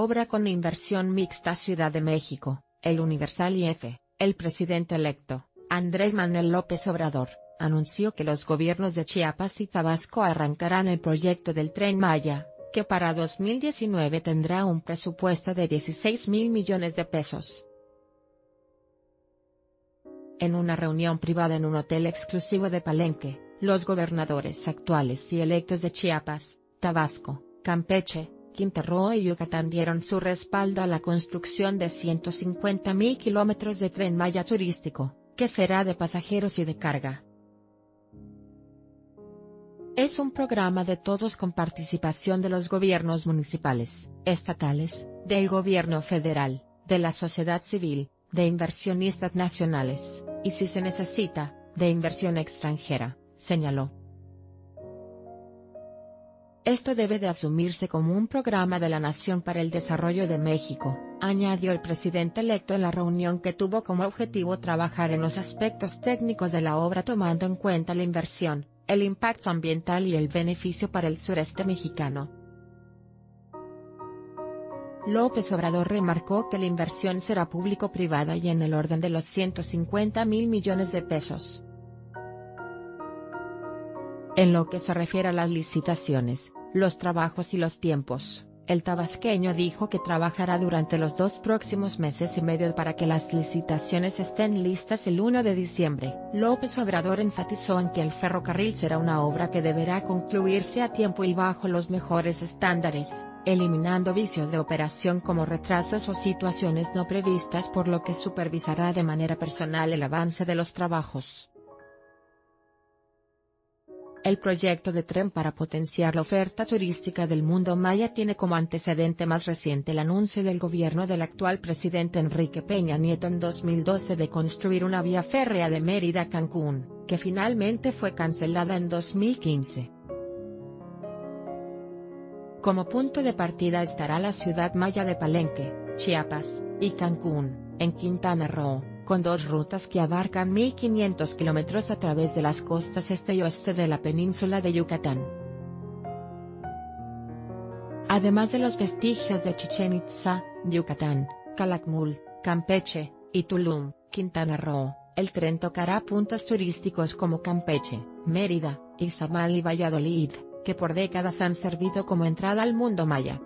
Obra con inversión mixta Ciudad de México, El Universal y. El presidente electo, Andrés Manuel López Obrador, anunció que los gobiernos de Chiapas y Tabasco arrancarán el proyecto del Tren Maya, que para 2019 tendrá un presupuesto de 16 mil millones de pesos. En una reunión privada en un hotel exclusivo de Palenque, los gobernadores actuales y electos de Chiapas, Tabasco, Campeche, Quintana Roo y Yucatán dieron su respaldo a la construcción de 150.000 kilómetros de tren Maya turístico, que será de pasajeros y de carga. Es un programa de todos con participación de los gobiernos municipales, estatales, del gobierno federal, de la sociedad civil, de inversionistas nacionales, y si se necesita, de inversión extranjera, señaló. Esto debe de asumirse como un programa de la Nación para el Desarrollo de México, añadió el presidente electo en la reunión que tuvo como objetivo trabajar en los aspectos técnicos de la obra tomando en cuenta la inversión, el impacto ambiental y el beneficio para el sureste mexicano. López Obrador remarcó que la inversión será público-privada y en el orden de los 150 mil millones de pesos. En lo que se refiere a las licitaciones, los trabajos y los tiempos, el tabasqueño dijo que trabajará durante los dos próximos meses y medio para que las licitaciones estén listas el 1 de diciembre. López Obrador enfatizó en que el ferrocarril será una obra que deberá concluirse a tiempo y bajo los mejores estándares, eliminando vicios de operación como retrasos o situaciones no previstas por lo que supervisará de manera personal el avance de los trabajos. El proyecto de tren para potenciar la oferta turística del mundo maya tiene como antecedente más reciente el anuncio del gobierno del actual presidente Enrique Peña Nieto en 2012 de construir una vía férrea de Mérida a Cancún, que finalmente fue cancelada en 2015. Como punto de partida estará la ciudad maya de Palenque, Chiapas, y Cancún, en Quintana Roo con dos rutas que abarcan 1.500 kilómetros a través de las costas este y oeste de la península de Yucatán. Además de los vestigios de Chichen Itza, Yucatán, Calakmul, Campeche, y Tulum, Quintana Roo, el tren tocará puntos turísticos como Campeche, Mérida, Izamal y Valladolid, que por décadas han servido como entrada al mundo maya.